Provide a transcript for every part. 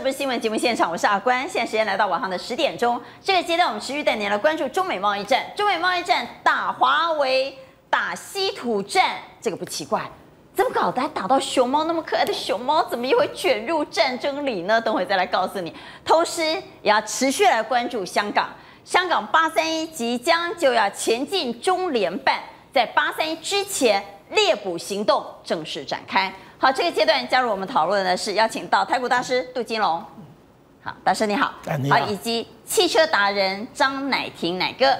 这不是新闻节目现场，我是阿关。现在时间来到晚上的十点钟，这个阶段我们持续带您来关注中美贸易战。中美贸易战打华为、打稀土战，这个不奇怪，怎么搞的？还打到熊猫那么可爱的熊猫，怎么又会卷入战争里呢？等会再来告诉你。同时也要持续来关注香港，香港八三一即将就要前进中联办，在八三一之前猎捕行动正式展开。好，这个阶段加入我们讨论的是邀请到台股大师杜金龙，好，大师你好，好，以及汽车达人张乃婷乃哥，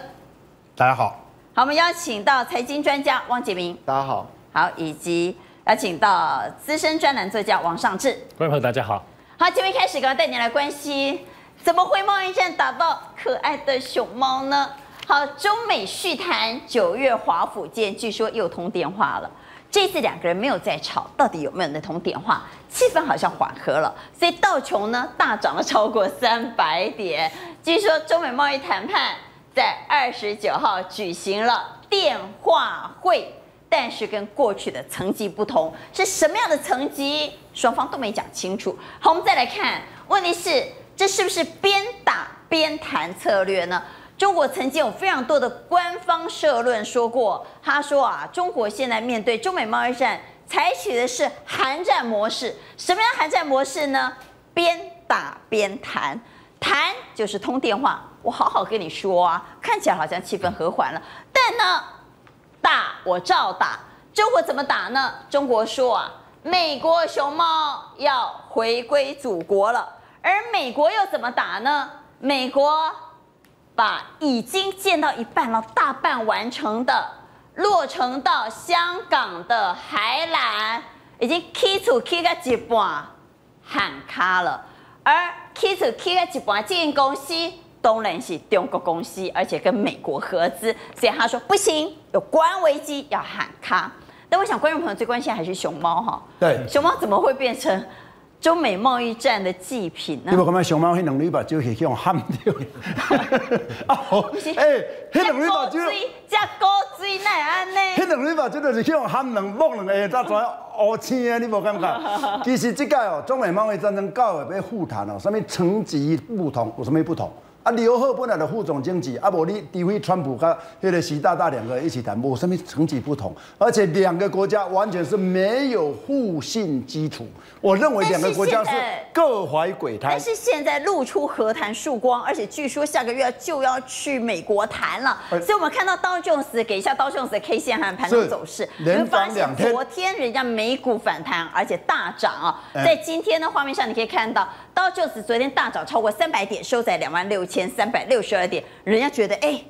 大家好，好，我们邀请到财经专家汪杰明，大家好，好，以及邀请到资深专栏作家王尚志，观众朋友大家好，好，节目一开始，刚刚带您来关心，怎么会贸易战打到可爱的熊猫呢？好，中美续谈，九月华府见，据说又通电话了。这次两个人没有再吵，到底有没有那通电话？气氛好像缓和了，所以道琼呢大涨了超过三百点。据说中美贸易谈判在二十九号举行了电话会，但是跟过去的层级不同，是什么样的层级？双方都没讲清楚。好，我们再来看，问题是这是不是边打边谈策略呢？中国曾经有非常多的官方社论说过，他说啊，中国现在面对中美贸易战，采取的是寒战模式。什么样寒战模式呢？边打边谈，谈就是通电话，我好好跟你说啊，看起来好像气氛和缓了。但呢，打我照打。中国怎么打呢？中国说啊，美国熊猫要回归祖国了，而美国又怎么打呢？美国。把已经建到一半了、大半完成的、落成到香港的海缆，已经起出起个一半喊卡了。而起出起个一半这间公司当然是中国公司，而且跟美国合资，所以他说不行，有国安危机要喊卡。但我想观众朋友最关心还是熊猫哈，对，熊猫怎么会变成？中美贸易战的祭品呢？你无感觉熊猫迄两粒目睭是用喊掉？啊，哎，迄两粒目睭，只高水奈安呢？迄两粒目睭就是向喊两摸两下，才转乌青啊！你无感觉？其实这个哦，中美贸易战争到尾要复谈哦，什么层级不同，有什么不同？啊，刘鹤本来的副总经济，啊，无你诋毁川普跟那个习大大两个人一起谈，无什么层级不同，而且两个国家完全是没有互信基础。我认为两个国家是各怀鬼胎。但是现在露出和谈曙光，而且据说下个月就要去美国谈了。所以我们看到刀琼斯给一下刀琼斯的 K 线和盘中走势，连涨两天。昨天人家美股反弹，而且大涨啊。在今天的画面上，你可以看到刀琼斯昨天大涨超过三百点，收在两万六千三百六十二点。人家觉得哎，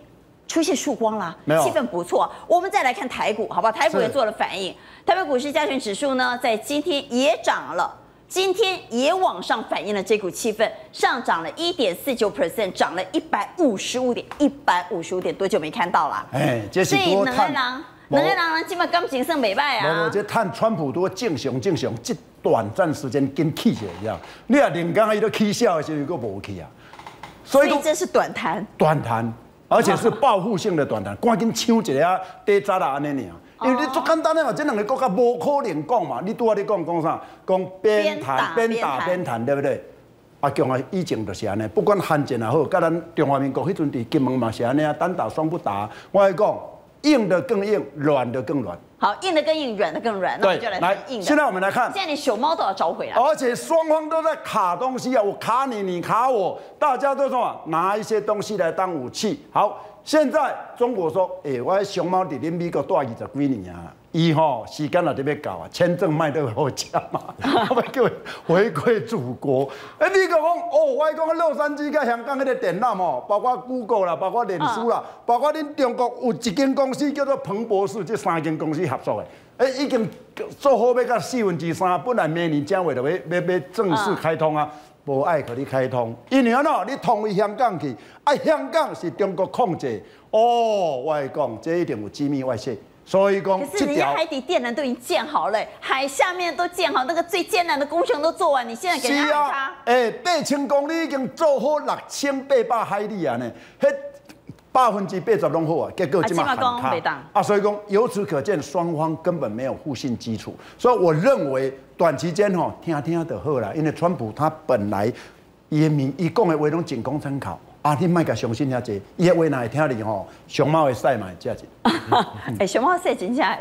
出现曙光了，气氛不错。我们再来看台股，好不好？台股也做了反应。台北股市加权指数呢，在今天也涨了，今天也往上反映了这股气氛，上涨了一点四九 percent，涨了一百五十五点，一百五十五点，多久没看到了？哎，这是多探，能量能量基本刚形胜美败啊！我这探川普多正常正常，这短暂时间跟起起一样，你啊，连刚刚伊都起笑的时候，又无气啊，所以这是短谈，短弹，而且是报复性的短弹，赶紧抢一下跌渣啦安尼尔。因为你足简单的嘛，这两个国家无可能讲嘛。你拄仔，你讲讲啥？讲边谈边打边谈，对不对？啊强啊，以前就是安尼，不管汉战也好，甲咱中华民国迄阵伫金门嘛是安尼啊，单打双不打。我来讲，硬的更硬，软的更软。好，硬的更硬，软的更软。那我们就来硬的。现在我们来看，现在连熊猫都要找回来。而且双方都在卡东西啊，我卡你，你卡我，大家都说拿一些东西来当武器。好。现在中国说，哎，我熊猫伫恁美国待二十几年啊，伊吼时间也特别到啊，签证卖得好价嘛，我叫回归祖国。哎，美国讲，哦，我讲洛杉矶甲香港迄个电脑吼，包括 Google 啦，包括脸书啦，包括恁中国有一间公司叫做彭博士，这三间公司合作的，哎，已经做好要到四分之三，本来明年正月就要要要正式开通啊。无爱给你开通，因为喏，你通去香港去，啊，香港是中国控制，哦，我讲这一定有机密外泄，所以讲。可是人家海底电缆都已经建好了，海下面都建好，那个最艰难的工程都做完，你现在给人家？哎，八千公里已经做好六千八百海里啊呢，迄百分之八十拢好啊，结果今嘛啊这么讲喊没当卡啊，所以讲由此可见，双方根本没有互信基础，所以我认为短期间吼听听就好啦，因为川普他本来伊的民伊讲的话拢仅供参考。啊！你莫甲相信遐济，伊的话若会听你吼，熊猫的赛嘛会价值。哎，熊猫赛真假？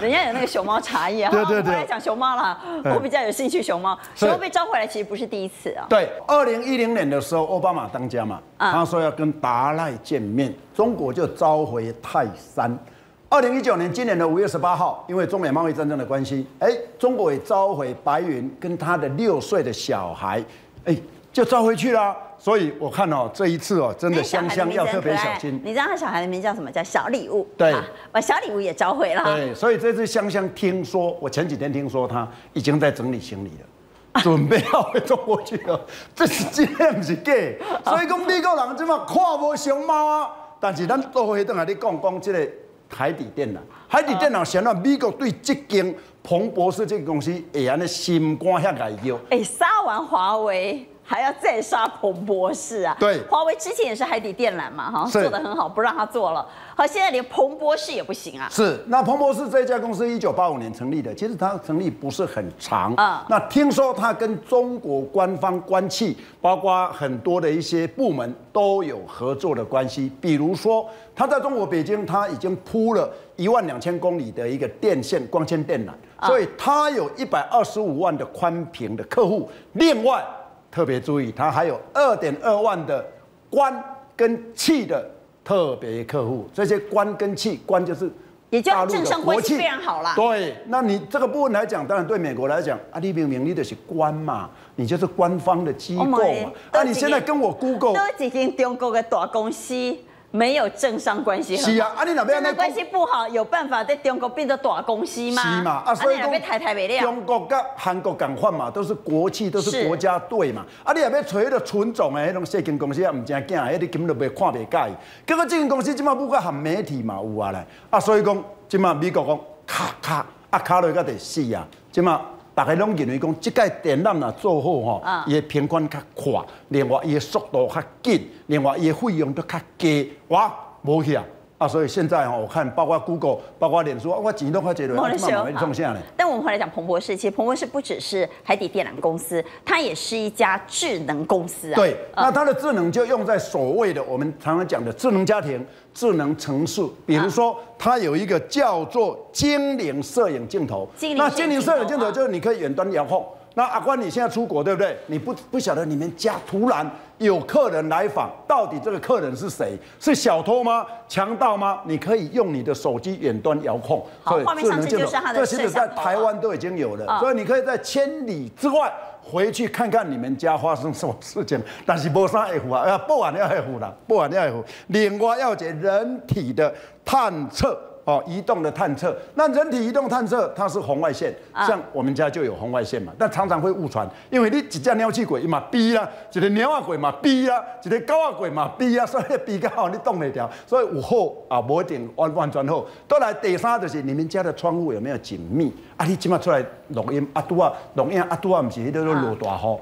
人家有那个熊猫茶叶。对对对我来讲熊猫啦，我比较有兴趣熊猫。熊猫被招回来其实不是第一次啊。对，二零一零年的时候，奥巴马当家嘛，嗯他说要跟达赖见面，中国就召回泰山。二零一九年今年的五月十八号，因为中美贸易战争的关系，哎，中国也召回白云跟他的六岁的小孩，哎，就召回去啦。所以我看哦，这一次哦，真的香香要特别小心。你知道他小孩的名字叫什么？叫小礼物。对啊把小礼物也召回了。对，所以这次香香听说，我前几天听说他已经在整理行李了。准备要回中国去了，这是真的不是假。所以讲美国人即马看无熊猫啊，但是咱倒回等下你讲讲这个海底电缆，海底电缆显然美国对这间彭博士这个公司会安尼心肝遐解忧。哎，杀完华为。还要再杀彭博士啊？对华为之前也是海底电缆嘛，哈，是做的很好，不让他做了。好，现在连彭博士也不行啊。是，那彭博士这家公司一九八五年成立的，其实它成立不是很长啊那听说它跟中国官方关系，包括很多的一些部门都有合作的关系。比如说，它在中国北京，它已经铺了一万两千公里的一个电线光纤电缆，所以它有一百二十五万的宽频的客户。另外，特别注意，它还有二点二万的关跟气的特别客户。这些关跟气，关就是也就大陆的政商关系非常好啦对，那你这个部分来讲，当然对美国来讲，啊，你明明你的是官嘛，你就是官方的机构嘛。那、你现在跟我 Google 都已经中国的大公司没有政商关系很好，是啊啊你那政商关系不好，有办法在中国变成大公司吗？是嘛？啊，所以你哪边抬抬不了？中国跟韩国港换嘛，都是国企，都是是国家队嘛。啊，你也要找迄个纯种的迄种细间公司，也唔正惊，迄你根本就袂看袂介意。结果这间公司即马不过含媒体嘛有啊来，啊，所以讲即马美国讲卡卡啊卡落到第四啊，即马。大家拢认为讲，即届电缆若做好吼嗯，伊的平宽较快，另外伊的速度较紧，另外伊的费用都较低，哇，无去啊！啊，所以现在吼，我看包括 Google，包括脸书，啊我钱都快接落，啊，即马买创啥呢？但我们回来讲彭博士，其实彭博士不只是海底电缆公司，它也是一家智能公司啊。对，呃那它的智能就用在所谓的我们常常讲的智能家庭、智能城市，比如说它有一个叫做精灵摄影镜头精，灵那精灵摄影镜头就是你可以远端遥控。那阿关，你现在出国对不对？你不不晓得你们家突然有客人来访，到底这个客人是谁？是小偷吗？强盗吗？你可以用你的手机远端遥控，所以好画面上这就是这其实在台湾都已经有了，啊所以你可以在千里之外回去看看你们家发生什么事情，但是无啥爱护啊，要报案要会付啦，报案要爱护。另外要解人体的探测。哦，移动的探测，那人体移动探测它是红外线，啊像我们家就有红外线嘛，但常常会误传，因为你一只鸟气鬼嘛逼啦，一个鸟啊鬼嘛逼啦，一个狗啊鬼嘛逼啊，所以逼到好你动袂掉，所以有好啊，无一定完完全好。再来第三就是你们家的窗户有没有紧密啊？你今麦出来录音啊，拄啊录音啊，拄啊，毋是迄个落大雨。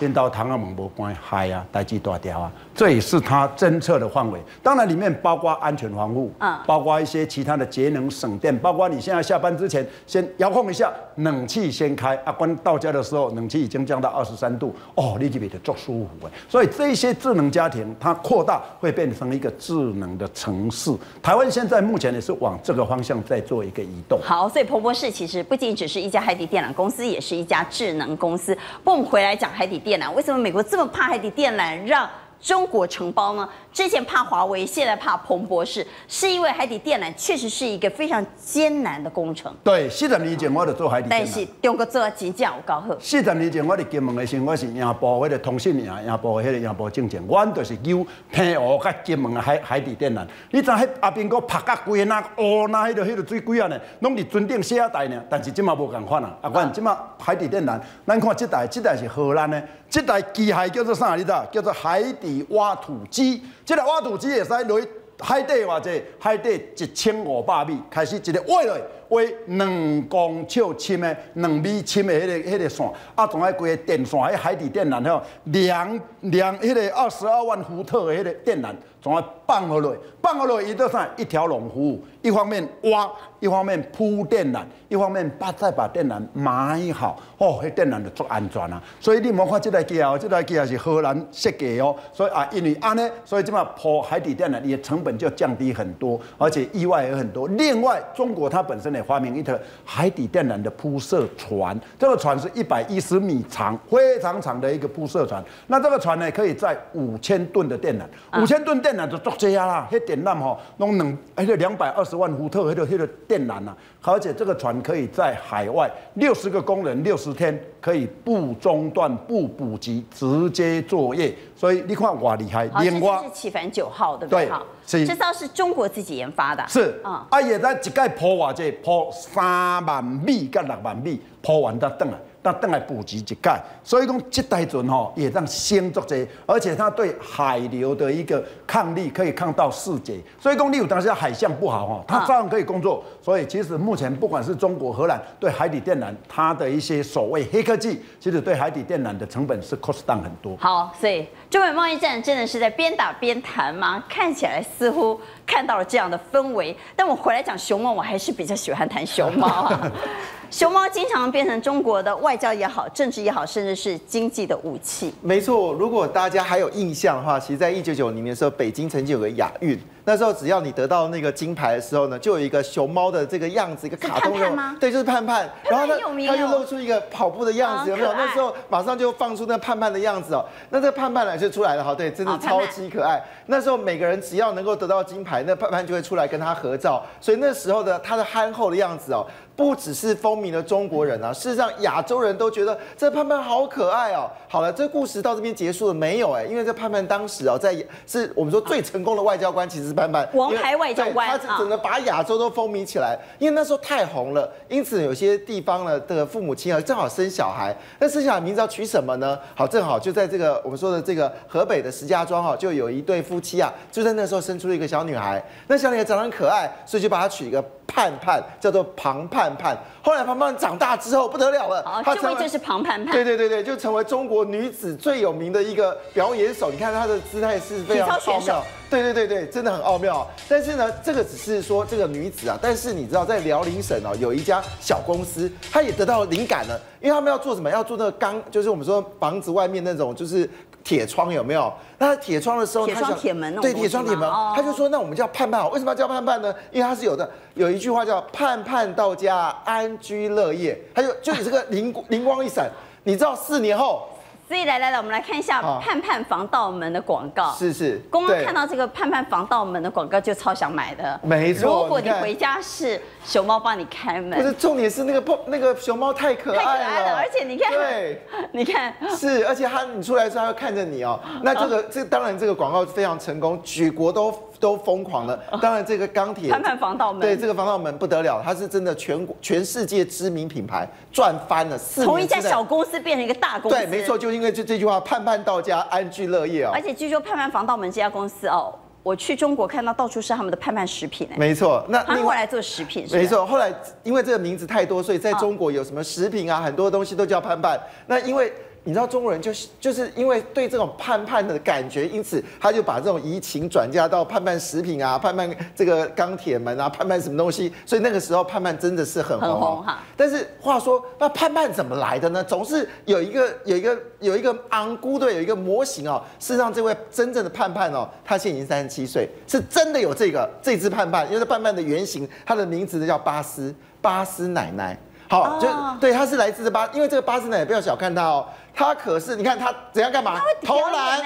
领导堂啊门无关，嗨啊，代际大条啊，这也是它侦测的范围。当然里面包括安全防护，嗯包括一些其他的节能省电，包括你现在下班之前先遥控一下，冷气先开啊，关到家的时候冷气已经降到二十三度，哦，你就比得足舒服哎。所以这些智能家庭它扩大会变成一个智能的城市。台湾现在目前也是往这个方向在做一个移动。好，所以彭博士其实不仅只是一家海底电缆公司，也是一家智能公司。不过我们回来讲海底电缆，为什么美国这么怕海底电缆，让中国承包呢？之前怕华为，现在怕彭博士，是因为海底电缆确实是一个非常艰难的工程。对，四十年前我就做海底电缆。但是中国做真正有高好。四十年前，我伫金门的时候，我是营部迄个通讯营，营部迄个营部政情，阮就是有平湖甲金门的海海底电缆。你知迄阿兵哥拍甲规那乌那迄个迄个水鬼啊呢，拢伫船顶写台呢，但是即马无共款啊。啊，阮即马海底电缆，咱看即台，即台是荷兰的，即台机械叫做啥？你知道？叫做海底挖土机。即个挖土机会使落海底或者，海底一千五百米，开始一个挖落，画两公尺深的、两米深的迄个、迄个线，啊，仲爱规个电线，迄海底电缆吼，量量迄个二十二万伏特的迄个电缆。从而放下来，放下来，伊都啥一条龙服务，一方面挖，一方面铺电缆，一方面把再把电缆埋好，哦，迄电缆就足安全啊。所以你莫看这台机啊，这台机啊是荷兰设计哦，所以啊，因为安尼，所以这么铺海底电缆，也成本就降低很多，而且意外也很多。另外，中国它本身也发明一条海底电缆的铺设船，这个船是一百一十米长，非常长的一个铺设船。那这个船呢，可以载五千吨的电缆，五千吨电。缆就足这样啦，迄电缆吼，弄两，迄个两百二十万伏特，迄个迄个电缆啊，而且这个船可以在海外六十个工人六十天可以不中断不补给直接作业，所以你看我厉害。连瓜是启凡九号对不对？是，这招是中国自己研发的。是啊，啊也在一盖破瓦这破三万米跟六万米破完的等啊。那等来补给一盖，所以讲这台船吼也让先做者，而且它对海流的一个抗力可以抗到四节，所以讲你有当时海象不好哈，它照样可以工作。所以其实目前不管是中国、荷兰对海底电缆，它的一些所谓黑科技，其实对海底电缆的成本是 cost down 很多。好，所以中美贸易战真的是在边打边谈吗？看起来似乎看到了这样的氛围。但我回来讲熊猫，我还是比较喜欢谈熊猫。熊猫经常变成中国的外交也好、政治也好，甚至是经济的武器。没错，如果大家还有印象的话，其实在一九九零年的时候，北京曾经有个亚运。那时候只要你得到那个金牌的时候呢，就有一个熊猫的这个样子，一个卡通人吗？对，就是盼盼。然后他他就露出一个跑步的样子，有没有？那时候马上就放出那盼盼的样子哦。那这盼盼呢就出来了，哈，对，真的超级可爱。那时候每个人只要能够得到金牌，那盼盼就会出来跟他合照。所以那时候的他的憨厚的样子哦，不只是风靡了中国人啊，事实上亚洲人都觉得这盼盼好可爱哦。好了，这故事到这边结束了没有？哎，因为这盼盼当时哦，在是我们说最成功的外交官，其实。王牌外交官，他整个把亚洲都风靡起来，因为那时候太红了，因此有些地方呢的父母亲啊，正好生小孩，那生小孩名字要取什么呢？好，正好就在这个我们说的这个河北的石家庄哈，就有一对夫妻啊，就在那时候生出了一个小女孩，那小女孩长得很可爱，所以就把她取一个盼盼，叫做庞盼盼。后来庞盼长大之后不得了了，好，这位就是庞盼盼，对对对对，就成为中国女子最有名的一个表演手。你看她的姿态是非常奥妙。对对对对，真的很奥妙。但是呢，这个只是说这个女子啊，但是你知道，在辽宁省哦，有一家小公司，她也得到灵感了，因为他们要做什么？要做那个钢，就是我们说房子外面那种，就是铁窗有没有？那铁窗的时候，铁窗铁门对，铁窗铁门，他就说，那我们叫盼盼，为什么要叫盼盼呢？因为他是有的，有一句话叫“盼盼到家，安居乐业”，他就就你这个灵灵光一闪，你知道四年后。所以来来来，我们来看一下盼盼防盗门的广告。是是，刚刚看到这个盼盼防盗门的广告，就超想买的。没错，如果你回家是熊猫帮你开门，不是重点是那个不那个熊猫太可爱了，而且你看，对，你看是，而且它你出来的时候它会看着你哦。那这个这当然这个广告非常成功，举国都。都疯狂了，当然这个钢铁盼盼防盗门，对这个防盗门不得了，它是真的全国全世界知名品牌，赚翻了。从一家小公司变成一个大公司，对，没错，就因为这这句话，盼盼到家，安居乐业哦。而且据说盼盼防盗门这家公司哦，我去中国看到到处是他们的盼盼食品，没错。那他后来做食品，没错。后来因为这个名字太多，所以在中国有什么食品啊，很多东西都叫盼盼。那因为。你知道中国人就是就是因为对这种盼盼的感觉，因此他就把这种移情转嫁到盼盼食品啊、盼盼这个钢铁门啊、盼盼什么东西，所以那个时候盼盼真的是很红哈。但是话说，那盼盼怎么来的呢？总是有一个有一个有一个昂姑的有一个模型哦。事实上，这位真正的盼盼哦，他现在已经三十七岁，是真的有这个这只盼盼，因为盼盼的原型，它的名字叫巴斯巴斯奶奶。好，就对，他是来自巴，因为这个巴斯奶奶不要小看他哦。他可是，你看他怎样干嘛？投篮，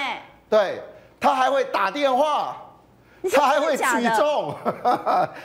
对，他还会打电话，他还会举重，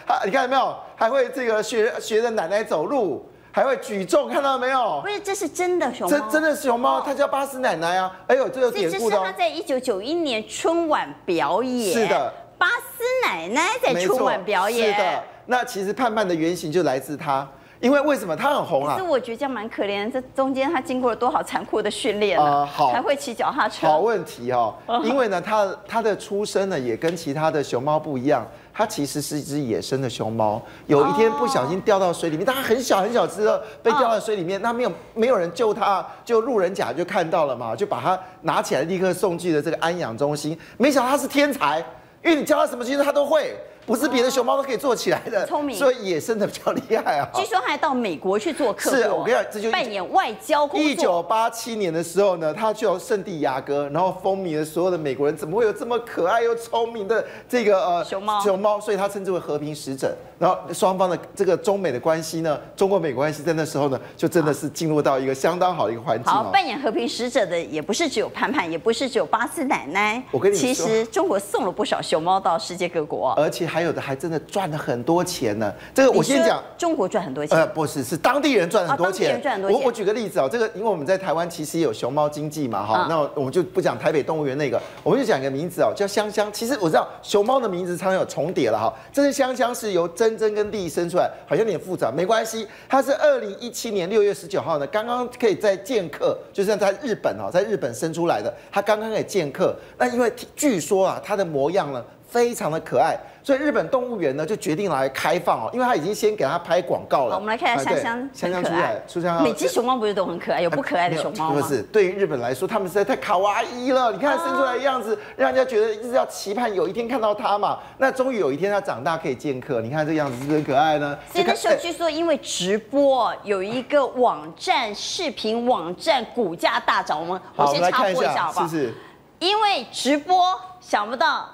他你看到没有？还会这个学学着奶奶走路，还会举重，看到没有？不是，这是真的熊猫，真真的熊猫，它叫巴斯奶奶啊！哎呦，这有典故的。这是他在一九九一年春晚表演，是的，巴斯奶奶在春晚表演，是的。那其实盼盼的原型就来自他。因为为什么他很红啊？其实我觉得这样蛮可怜，这中间他经过了多少残酷的训练啊？好，还会骑脚踏车。好问题哦，因为呢，他他的出生呢也跟其他的熊猫不一样。它其实是一只野生的熊猫，有一天不小心掉到水里面，但它很小很小只的，被掉到水里面，那没有没有人救它，就路人甲就看到了嘛，就把它拿起来，立刻送去了这个安养中心。没想到它是天才，因为你教它什么，其实它都会。不是别的熊猫都可以做起来的，聪明所以野生的比较厉害啊。据说还到美国去做客是我跟你讲这就扮演外交工作。一九八七年的时候呢，他去到圣地亚哥，然后风靡了所有的美国人，怎么会有这么可爱又聪明的这个呃熊猫熊猫，所以他称之为和平使者。然后双方的这个中美的关系呢，中国美关系在那时候呢，就真的是进入到一个相当好的一个环境好，哦。扮演和平使者的也不是只有潘潘，也不是只有巴斯奶奶。我跟你说其实中国送了不少熊猫到世界各国。而且还有的还真的赚了很多钱呢。这个我先讲。中国赚很多钱。呃，不是，是当地人赚很多钱。赚很多钱我我举个例子哦，这个因为我们在台湾其实有熊猫经济嘛，哈、啊那我们就不讲台北动物园那个，我们就讲一个名字哦，叫香香。其实我知道熊猫的名字常常有重叠了哈，这只香香是由珍珍跟丽生出来，好像有点复杂，没关系。它是二零一七年六月十九号呢，刚刚可以在剑客，就是在日本哦，在日本生出来的，它刚刚可以剑客。那因为据说啊，它的模样呢非常的可爱，所以日本动物园呢就决定来开放哦，因为它已经先给它拍广告了。我们来看一下香香，香香出来，出香香。每只熊猫不是都很可爱？有不可爱的熊猫吗？不是，对于日本来说，他们实在太卡哇伊了。你看生出来的样子，让人家觉得一直要期盼有一天看到它嘛。那终于有一天它长大可以见客，你看这个样子是不是很可爱呢？所以那时候据说因为直播有一个网站视频网站股价大涨，我们我好，先插播一下好不好？是不是？因为直播，想不到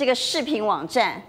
这个视频网站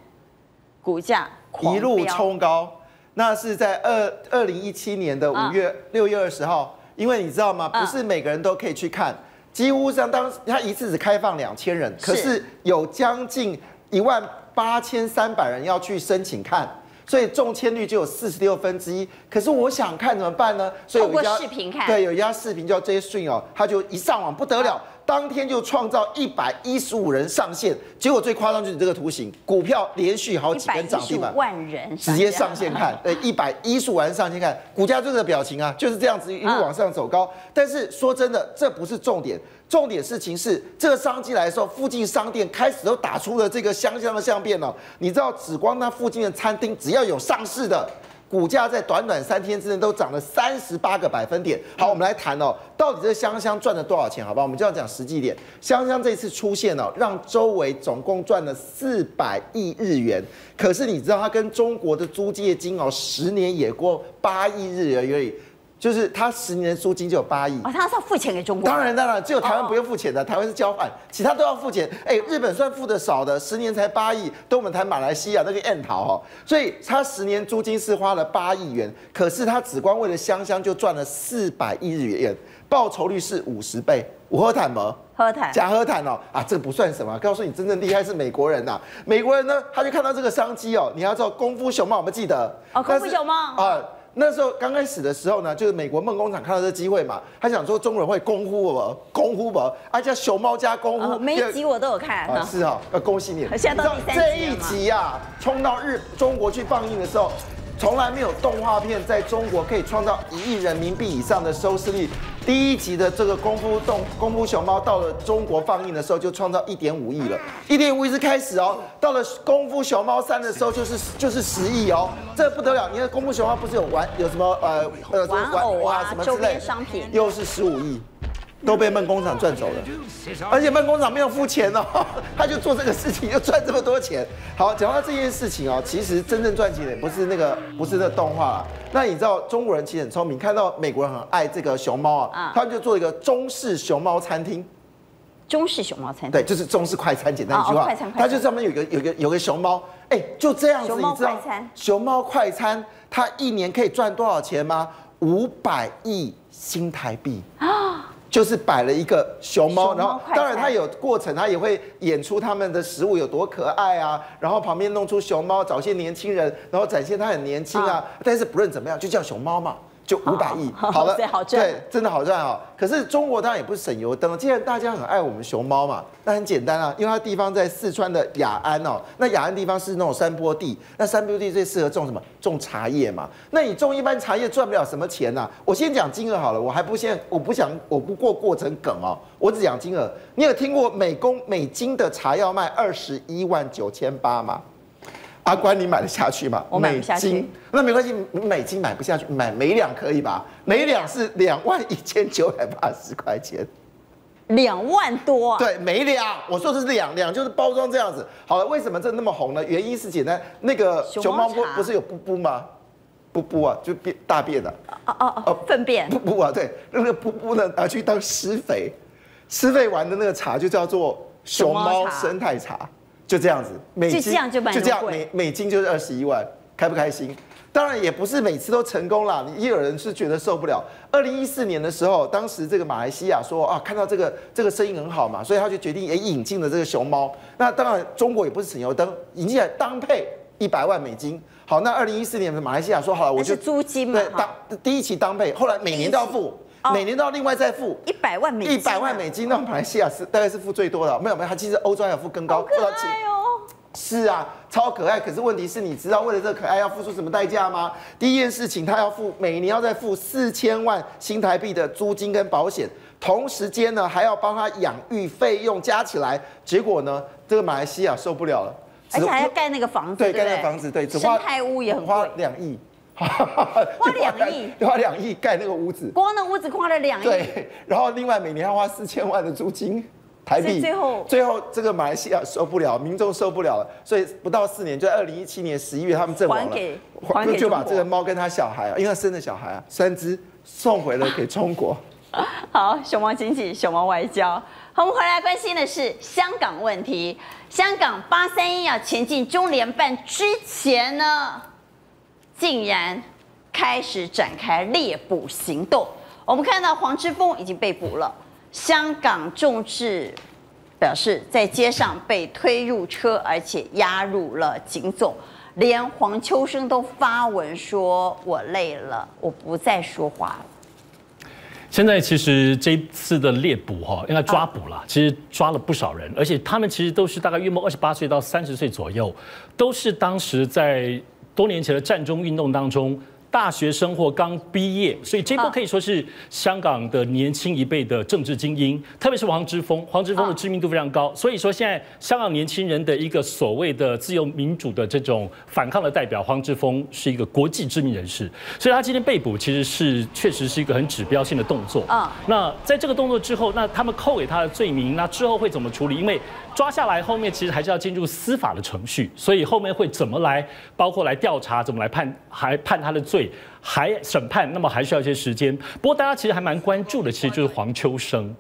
股价一路飙冲高。那是在二二零一七年的啊五月六月二十号，因为你知道吗？啊不是每个人都可以去看，几乎上当他一次只开放两千人，可是有将近一万八千三百人要去申请看。所以中签率就有四十六分之一，可是我想看怎么办呢？所以有一家视频看对，有一家视频叫 J Stream 哦，他就一上网不得了，当天就创造一百一十五人上线，结果最夸张就是这个图形，股票连续好几根涨停板。万人直接上线看，对，一百一十五万上线看，股价就这个表情啊，就是这样子一路往上走高。但是说真的，这不是重点，重点事情是这个商机来的时候，附近商店开始都打出了这个香香的相片哦。你知道，紫光那附近的餐厅，只要有上市的。股价在短短三天之内都涨了三十八个百分点。好，我们来谈哦，到底这香香赚了多少钱？好吧，我们就要讲实际一点。香香这次出现哦，让周围总共赚了四百亿日元。可是你知道，它跟中国的租借金哦，十年也过八亿日元而已，就是他十年的租金就有八亿。哦，他是要付钱给中国，当然，当然，只有台湾不用付钱的，台湾是交换，其他都要付钱。哎，日本算付的少的，十年才八亿，跟我们谈马来西亚那个燕桃哈，所以他十年租金是花了八亿元，可是他只光为了香香就赚了四百亿日元，报酬率是五十倍。我喝坦吗？喝坦假喝坦哦啊，这个不算什么。告诉你，真正厉害是美国人呐、美国人呢，他就看到这个商机哦。你要知道，功夫熊猫有没有记得？哦功夫熊猫啊。那时候刚开始的时候呢，就是美国梦工厂看到这个机会嘛，他想说中国人会功夫不？功夫不？啊，叫熊猫加功夫。哦每一集我都有看啊，是啊，要恭喜你。现在到这一集啊，冲到日中国去放映的时候，从来没有动画片在中国可以创造一亿人民币以上的收视率。第一集的这个功夫动功夫熊猫到了中国放映的时候，就创造一点五亿了，一点五亿是开始哦。到了功夫熊猫三的时候，就是就是十亿哦，这不得了！你看功夫熊猫不是有玩有什么呃呃玩偶啊什么之类又是十五亿。都被梦工厂赚走了，而且梦工厂没有付钱哦，他就做这个事情就赚这么多钱。好，讲到这件事情哦，其实真正赚钱的不是那个不是那个动画啦。那你知道中国人其实很聪明，看到美国人很爱这个熊猫啊啊，他们就做一个中式熊猫餐厅。中式熊猫餐厅，对，就是中式快餐，简单一句话它就上面有一个有一个有个熊猫，哎，就这样子，熊猫你知道快餐熊猫快餐它一年可以赚多少钱吗？五百亿新台币啊！就是摆了一个熊猫，然后当然它有过程，它也会演出他们的食物有多可爱啊，然后旁边弄出熊猫，找些年轻人，然后展现它很年轻啊啊。但是不论怎么样，就叫熊猫嘛。就五百亿，好好了，对，真的好赚哦！可是中国当然也不是省油灯，既然大家很爱我们熊猫嘛，那很简单啊，因为它地方在四川的雅安哦，那雅安地方是那种山坡地，那山坡地最适合种什么？种茶叶嘛。那你种一般茶叶赚不了什么钱呐、我先讲金额好了，我还不先，我不想，我不过过程梗哦，我只讲金额。你有听过每公每斤的茶要卖二十一万九千八吗？阿关，你买得下去吗？我买不下去美金，那没关系，美金买不下去，买每两可以吧？每两是两万一千九百八十块钱。两万多啊！对，每两，我说的是两两，就是包装这样子。好了，为什么这那么红呢？原因是简单，那个熊熊猫不不是有布布吗？布布啊，就便大便的、哦哦哦，粪便布布啊，对，那个布布呢拿去当施肥，施肥完的那个茶就叫做熊猫生态茶，就这样子，美金就这样就卖那么就这样，美美金就是二十一万，开不开心？当然也不是每次都成功啦，也有人是觉得受不了。二零一四年的时候，当时这个马来西亚说啊，看到这个这个生意很好嘛，所以他就决定也引进了这个熊猫。那当然中国也不是省油灯，引进来当配一百万美金。好，那二零一四年的马来西亚说好了，我是租金嘛对，当第一期当配，后来每年都要付，哦每年都要另外再付。一百万美一百万美金，那马来西亚是大概是付最多的，没有没有，它其实欧洲还有付更高，好可付到七爱哦。是啊，超可爱。可是问题是，你知道为了这个可爱要付出什么代价吗？第一件事情，他要付每年要再付四千万新台币的租金跟保险，同时间呢还要帮他养育费用加起来，结果呢，这个马来西亚受不了了，而且还要只盖那个房子，对不盖那个房子，对，只生花态屋也很花贵，两亿，花两亿花两亿盖那个屋子，光那屋子花了两亿，对，然后另外每年要花四千万的租金。台币最后最后这个马来西亚受不了，民众受不了了，所以不到四年，就在二零一七年十一月，他们阵亡了还给，还给就把这个猫跟他小孩啊，因为他生的小孩啊，三只送回了给中国。好，熊猫经济、熊猫外交。好，我们回来关心的是香港问题。香港八三一要前进中联办之前呢，竟然开始展开猎捕行动。我们看到黄之锋已经被捕了，香港众志表示在街上被推入车，而且押入了警总。连黄秋生都发文说：“我累了，我不再说话了。”现在其实这次的猎捕哈，应该抓捕了，其实抓了不少人，而且他们其实都是大概约莫二十八岁到三十岁左右，都是当时在多年前的战中运动当中。大学生或刚毕业，所以这波可以说是香港的年轻一辈的政治精英，特别是黄之锋。黄之锋的知名度非常高，所以说现在香港年轻人的一个所谓的自由民主的这种反抗的代表，黄之锋是一个国际知名人士，所以他今天被捕其实是确实是一个很指标性的动作。啊那在这个动作之后，那他们扣给他的罪名，那之后会怎么处理？因为抓下来后面其实还是要进入司法的程序，所以后面会怎么来，包括来调查，怎么来判，还判他的罪，还审判，那么还需要一些时间。不过大家其实还蛮关注的，其实就是黄秋生。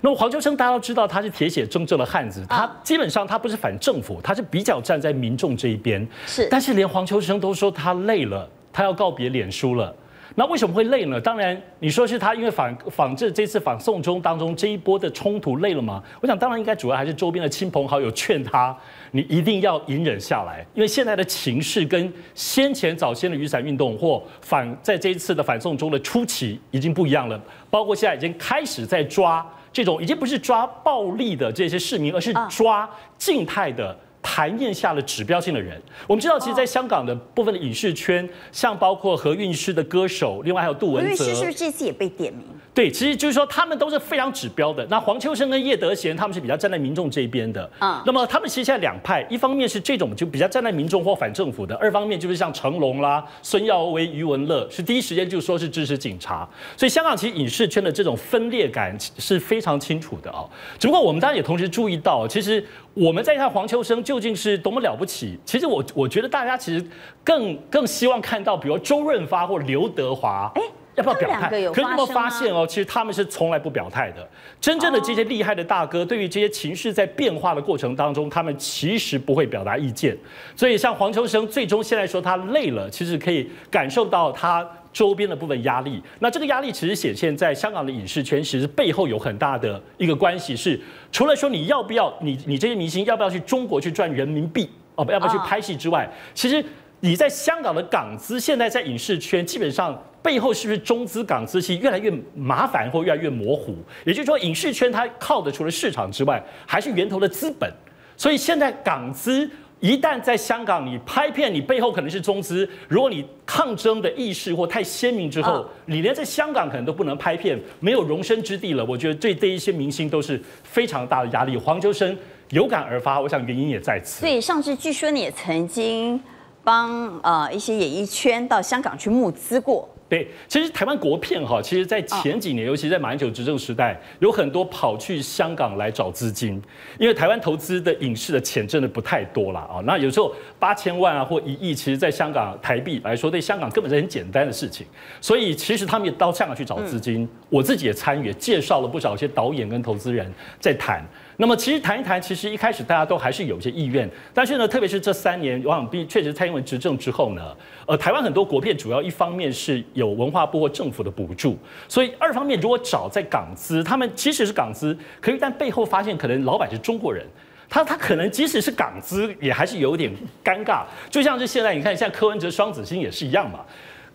那么黄秋生大家都知道他是铁血铮正的汉子，他基本上他不是反政府，他是比较站在民众这一边。是但是连黄秋生都说他累了，他要告别脸书了。那为什么会累呢？当然，你说是他因为反仿制这次反送中当中这一波的冲突累了吗？我想当然应该主要还是周边的亲朋好友劝他，你一定要隐忍下来，因为现在的情势跟先前早先的雨伞运动或反在这一次的反送中的初期已经不一样了，包括现在已经开始在抓这种已经不是抓暴力的这些市民，而是抓静态的。台面下的指标性的人，我们知道，其实，在香港的部分的影视圈，像包括何韵诗的歌手，另外还有杜文泽，诗是不是这次也被点名？对，其实就是说他们都是非常指标的。那黄秋生跟叶德娴他们是比较站在民众这一边的，嗯嗯，那么他们其实现在两派，一方面是这种就比较站在民众或反政府的，二方面就是像成龙啦、孙耀威、余文乐，是第一时间就说是支持警察。所以香港其实影视圈的这种分裂感是非常清楚的哦。只不过我们当然也同时注意到，其实我们在看黄秋生究竟是多么了不起。其实我我觉得大家其实更更希望看到，比如周润发或刘德华，哎要不要表态？可是你有没有发现哦？其实他们是从来不表态的。真正的这些厉害的大哥，对于这些情绪在变化的过程当中，他们其实不会表达意见。所以像黄秋生，最终现在说他累了，其实可以感受到他。周边的部分压力，那这个压力其实显现在香港的影视圈，其实背后有很大的一个关系，是除了说你要不要你你这些明星要不要去中国去赚人民币哦，要不要去啊拍戏之外，其实你在香港的港资，现在在影视圈基本上背后是不是中资港资，其实越来越麻烦或越来越模糊。也就是说，影视圈它靠的除了市场之外，还是源头的资本。所以现在港资一旦在香港你拍片，你背后可能是中资，如果你抗争的意识或太鲜明之后啊，你连在香港可能都不能拍片，没有容身之地了。我觉得对这一些明星都是非常大的压力。黄秋生有感而发，我想原因也在此。所以上次据说你也曾经帮呃一些演艺圈到香港去募资过。对，其实台湾国片哈，其实在前几年，尤其在马英九执政时代，有很多跑去香港来找资金，因为台湾投资的影视的钱真的不太多了啊。那有时候八千万啊或一亿，其实在香港台币来说，对香港根本是很简单的事情。所以其实他们也到香港去找资金，我自己也参与，介绍了不少一些导演跟投资人在谈。那么其实谈一谈，其实一开始大家都还是有一些意愿，但是呢，特别是这三年，往往确实蔡英文执政之后呢，呃，台湾很多国片主要一方面是有文化部或政府的补助，所以二方面如果找在港资，他们即使是港资，可是但背后发现可能老板是中国人，他他可能即使是港资，也还是有点尴尬，就像是现在你看，像柯文哲双子星也是一样嘛。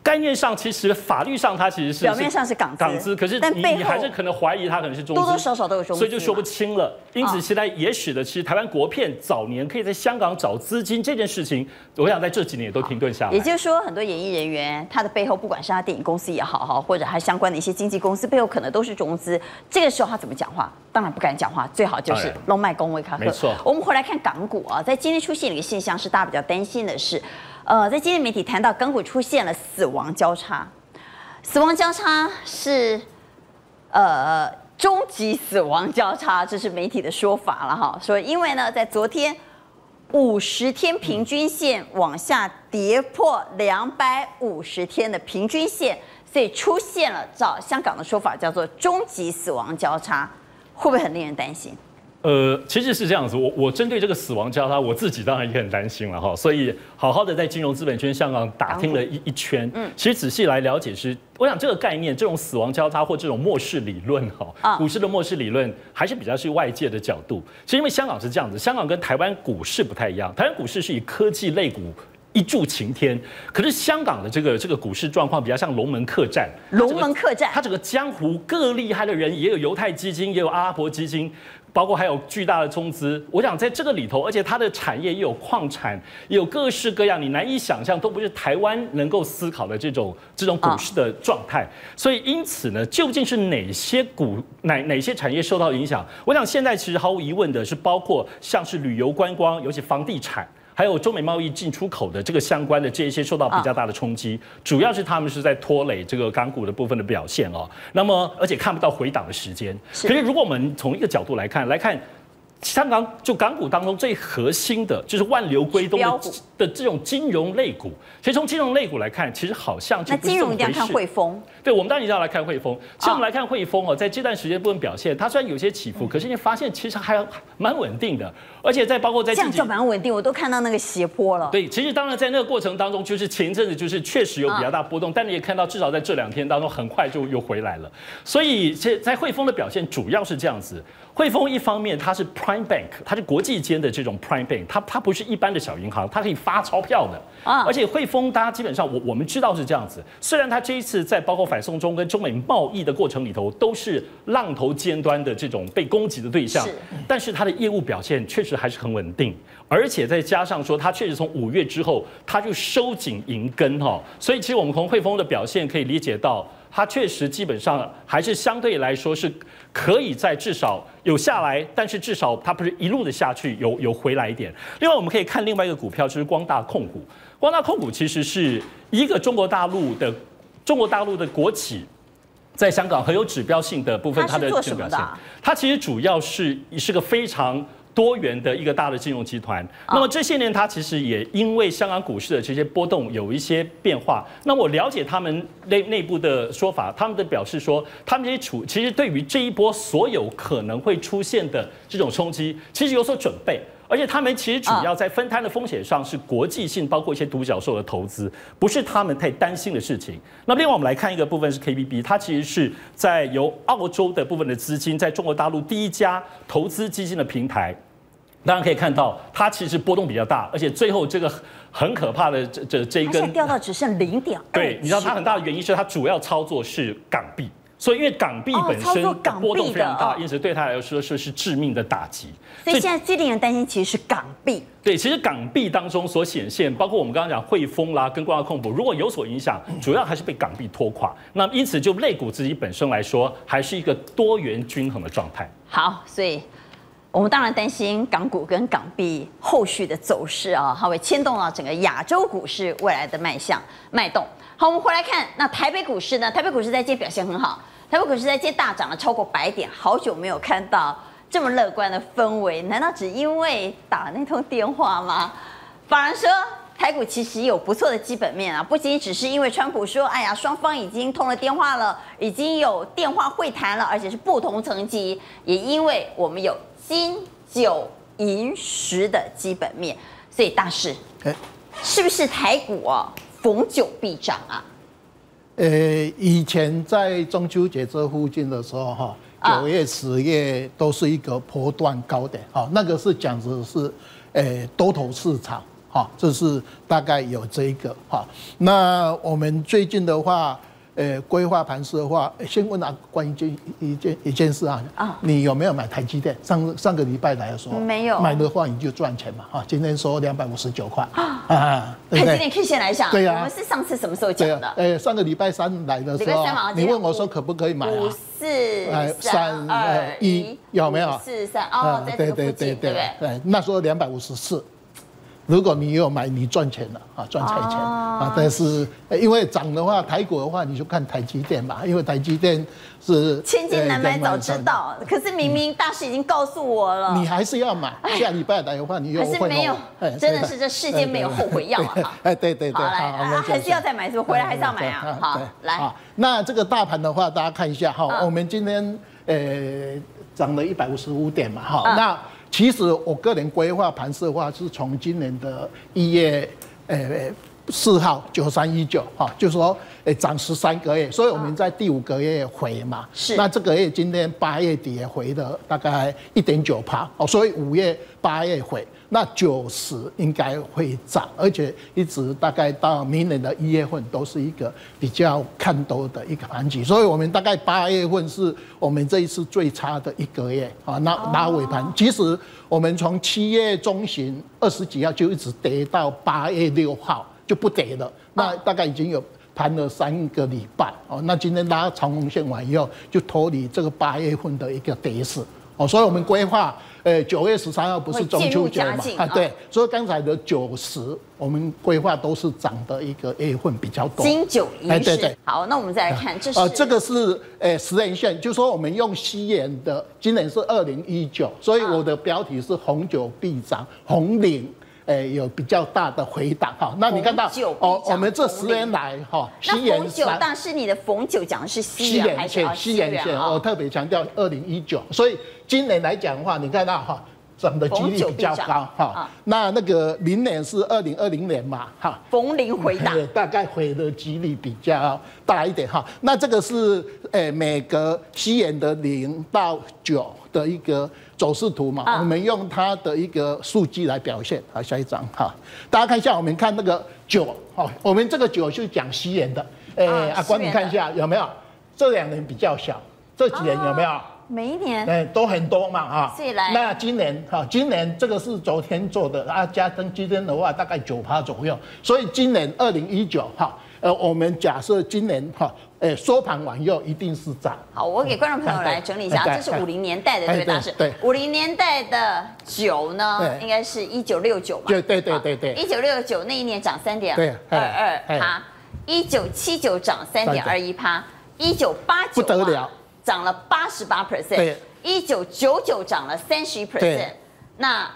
概念上，其实法律上它其实是表面上是港资，港资，可是你你还是可能怀疑它可能是中资，多多少少都有中资，所以就说不清了。因此，现在也使得其实台湾国片早年可以在香港找资金这件事情，我想在这几年也都停顿下来。也就是说，很多演艺人员他的背后，不管是他电影公司也好哈，或者他相关的一些经纪公司背后，可能都是中资。这个时候他怎么讲话？当然不敢讲话，最好就是龙脉公威卡没错。我们回来看港股啊，在今天出现一个现象，是大家比较担心的是。呃，在今天媒体谈到港股出现了死亡交叉，死亡交叉是呃终极死亡交叉，这是媒体的说法了哈。说因为呢，在昨天五十天平均线往下跌破两百五十天的平均线，所以出现了照香港的说法叫做终极死亡交叉，会不会很令人担心？呃，其实是这样子，我我针对这个死亡交叉，我自己当然也很担心了哈，所以好好的在金融资本圈香港打听了一一圈，嗯，其实仔细来了解是，我想这个概念，这种死亡交叉或这种末世理论哈，股市的末世理论还是比较是外界的角度，其实因为香港是这样子，香港跟台湾股市不太一样，台湾股市是以科技类股一柱擎天，可是香港的这个这个股市状况比较像龙门客栈，龙门客栈，它整个江湖各厉害的人也有犹太基金，也有阿拉伯基金。包括还有巨大的中资，我想在这个里头，而且它的产业也有矿产，有各式各样，你难以想象，都不是台湾能够思考的这种这种股市的状态。所以因此呢，究竟是哪些股哪哪些产业受到影响？我想现在其实毫无疑问的是，包括像是旅游观光，尤其房地产。还有中美贸易进出口的这个相关的这一些受到比较大的冲击，主要是他们是在拖累这个港股的部分的表现哦。那么而且看不到回档的时间。可是如果我们从一个角度来看，来看。香港就港股当中最核心的就是万流归东的的这种金融类股，其实从金融类股来看，其实好像就那金融一定要看汇丰，对，我们当然一定要来看汇丰。其实我们来看汇丰哦，在这段时间部分表现，它虽然有些起伏，可是你发现其实还蛮稳定的，而且在包括在这样就蛮稳定，我都看到那个斜坡了。对，其实当然在那个过程当中，就是前一阵子就是确实有比较大波动，但你也看到至少在这两天当中很快就又回来了。所以在在汇丰的表现主要是这样子。汇丰一方面它是 Prime Bank，它是国际间的这种 Prime Bank，它它不是一般的小银行，它可以发钞票的啊。而且汇丰大家基本上我我们知道是这样子，虽然它这一次在包括反送中跟中美贸易的过程里头都是浪头尖端的这种被攻击的对象，但是它的业务表现确实还是很稳定，而且再加上说它确实从五月之后它就收紧银根哈，所以其实我们从汇丰的表现可以理解到。它确实基本上还是相对来说是可以在至少有下来，但是至少它不是一路的下去，有有回来一点。另外我们可以看另外一个股票，就是光大控股。光大控股其实是一个中国大陆的中国大陆的国企，在香港很有指标性的部分，它的表现。它其实主要是是个非常。多元的一个大的金融集团，那么这些年它其实也因为香港股市的这些波动有一些变化。那我了解他们内内部的说法，他们的表示说，他们这些处其实对于这一波所有可能会出现的这种冲击，其实有所准备。而且他们其实主要在分摊的风险上是国际性，包括一些独角兽的投资，不是他们太担心的事情。那另外我们来看一个部分是 KBB，它其实是在由澳洲的部分的资金在中国大陆第一家投资基金的平台。大家可以看到，它其实波动比较大，而且最后这个很可怕的这这这一根掉到只剩零点二。对，你知道它很大的原因是它主要操作是港币。所以，因为港币本身波动非常大，因此对它来说是是致命的打击。所以现在最令人担心其实是港币。对，其实港币当中所显现，包括我们刚刚讲汇丰啦，跟光华控股，如果有所影响，主要还是被港币拖垮。那因此，就类股自己本身来说，还是一个多元均衡的状态。好，所以我们当然担心港股跟港币后续的走势啊，它会牵动到整个亚洲股市未来的迈向脉动。好，我们回来看那台北股市呢？台北股市在今天表现很好，台北股市在今天大涨了超过百点，好久没有看到这么乐观的氛围，难道只因为打那通电话吗？反而说。台股其实有不错的基本面啊，不仅只是因为川普说，哎呀，双方已经通了电话了，已经有电话会谈了，而且是不同层级，也因为我们有金九银十的基本面，所以大师，哎，是不是台股啊逢九必涨啊？呃，以前在中秋节这附近的时候，哈，九月、十月都是一个波段高点，哈，那个是讲的是，呃，多头市场。哈，这是大概有这一个哈。那我们最近的话，呃，规划盘势的话，先问啊，关于件一件一件事啊，啊，你有没有买台积电？上上个礼拜来的时候没有买的话，你就赚钱嘛。哈，今天收两百五十九块啊，台积电可以先来讲。对呀，我们是上次什么时候讲的？呃，上个礼拜三来的时候，你问我说可不可以买啊？五四三二一有没有？四三哦，在这个附近，对不对？对，那时候两百五十四。如果你有买，你赚钱了啊，赚财钱啊！但是因为涨的话，台股的话，你就看台积电吧，因为台积电是千金难买早知道。可是明明大师已经告诉我了，你还是要买。下礼拜来的话，你又会没有，真的是这世间没有后悔药啊！哎，对对对，好来，还是要再买，是不？回来还是要买啊？好，来，那这个大盘的话，大家看一下哈，我们今天呃涨了一百五十五点嘛，哈，那。其实我个人规划盘市的话，是从今年的一月，诶四号九三一九哈，就是说，诶涨十三个月，所以我们在第五个月回嘛，是。那这个月今天八月底也回了大概一点九趴哦，所以五月八月回。那九十应该会涨，而且一直大概到明年的一月份都是一个比较看多的一个盘局，所以我们大概八月份是我们这一次最差的一个月啊，那拉尾盘。其实我们从七月中旬二十几号就一直跌到八月六号就不跌了，那大概已经有盘了三个礼拜哦。那今天拉长红线完以后，就脱离这个八月份的一个跌势哦，所以我们规划。呃，九月十三号不是中秋节嘛？啊，对，所以刚才的九十，我们规划都是涨的一个月份比较多。金九银十。对对。好，那我们再来看，这是。呃，这个是呃十年线，就说我们用西元的，今年是二零一九，所以我的标题是红酒必涨，红岭。诶，有比较大的回档哈。那你看到哦，我们这十年来哈，那逢九但是，你的逢九讲的是西元线，西元线，我特别强调二零一九，所以今年来讲的话，你看到哈，涨的几率比较高哈。那那个明年是二零二零年嘛哈，逢零回档，大概回的几率比较大一点哈。那这个是诶，每隔西元的零到九的一个。走势图嘛，我们用它的一个数据来表现。好，下一张哈，大家看一下，我们看那个九，哈，我们这个九是讲西元的。哎，阿关，你看一下有没有？这两年比较小，这几年有没有？每一年，哎，都很多嘛，哈。那今年哈，今年这个是昨天做的，啊，加上今天的话，大概九趴左右。所以今年二零一九哈，呃，我们假设今年哈。哎，收盘完又一定是涨。好，我给观众朋友来整理一下，这是五零年代的对大师。对，五零年代的酒呢，应该是一九六九嘛。对对对对对。一九六九那一年涨三点二二趴，一九七九涨三点二一趴，一九八九不得了，涨了八十八 percent，一九九九涨了三十一 percent，那。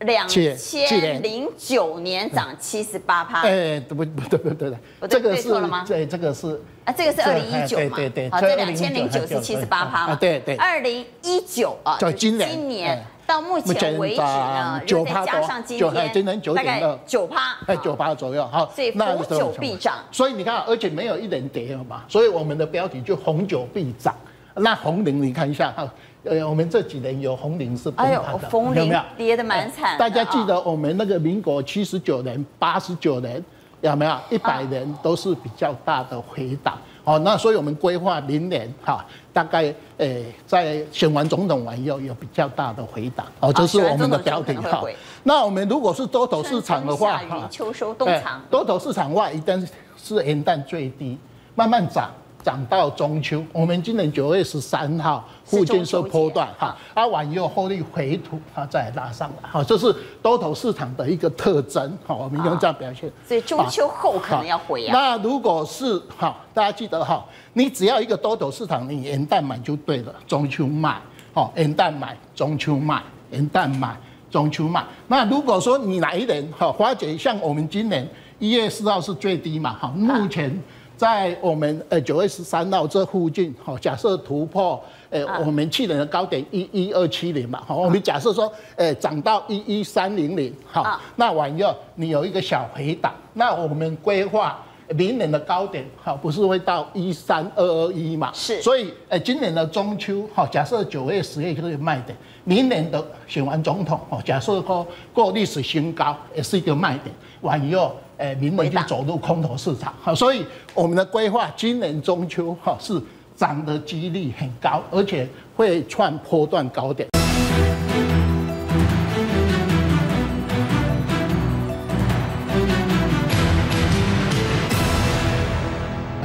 两千零九年涨七十八趴，哎，不不不对不对的，这个是对，这个是啊，这个是二零一九嘛，对对，好，这两千零九是七十八趴嘛，对对，二零一九啊，就今年今年到目前为止呢，九趴加上今年今年九点二九趴，哎九趴左右，好，所以红酒必涨，所以你看，而且没有一点跌了嘛，所以我们的标题就红酒必涨，那红菱你看一下哈。呃，我们这几年有红领是崩盘的，有没有？跌的蛮惨。大家记得我们那个民国七十九年、八十九年，有没有？一百年都是比较大的回档。哦，那所以我们规划明年哈，大概诶，在选完总统完以后有比较大的回档。哦，这是我们的标题哈。那我们如果是多头市场的话，哈，秋收冬藏。多头市场外，一旦是元旦最低，慢慢涨。涨到中秋，我们今年九月十三号附近是波段哈，啊往右后力回吐，它再拉上来，好，这是多头市场的一个特征，好，我们用这样表现。所以中秋后可能要回啊。那如果是哈，大家记得哈，你只要一个多头市场，你元旦买就对了，中秋卖，好，元旦买，中秋卖，元旦买，中秋卖。那如果说你哪一年哈，花姐像我们今年一月四号是最低嘛，哈，目前。在我们呃九月十三号这附近，哈，假设突破呃我们去年的高点一一二七零嘛，哈，我们假设说，呃涨到一一三零零，好，那完以后你有一个小回档，那我们规划明年的高点，哈，不是会到一三二二一嘛？是，所以呃今年的中秋，哈，假设九月十月可以卖点，明年的选完总统，哦，假设过过历史新高，也是一个卖点，完以后。哎，明年就走入空头市场，好，所以我们的规划今年中秋哈是涨的几率很高，而且会创波段高点。